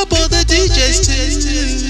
up all the DJs too.